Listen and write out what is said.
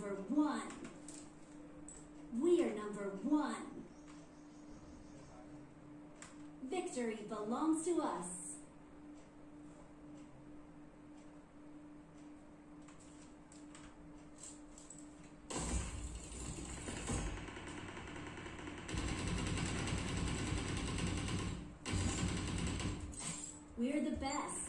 number one. We are number one. Victory belongs to us. We're the best.